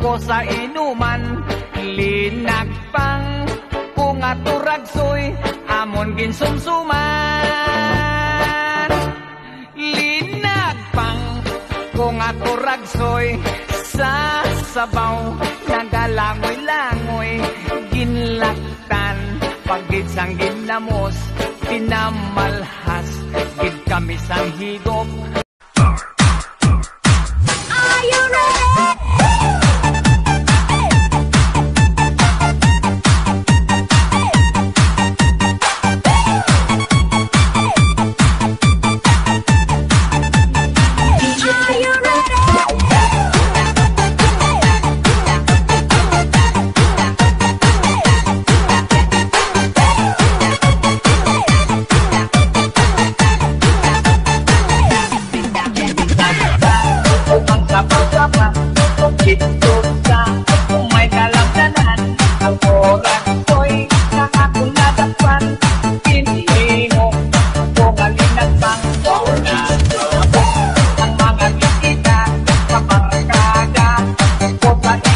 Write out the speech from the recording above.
ko sa inuman, linagpang, kung aturagsoy, amon ginsumsuman. Linagpang, kung aturagsoy, sa sabaw, nagalangoy-langoy, ginlaktan, pagit sang ginamos, pinamalhas, gid kami sang higop, acá, por.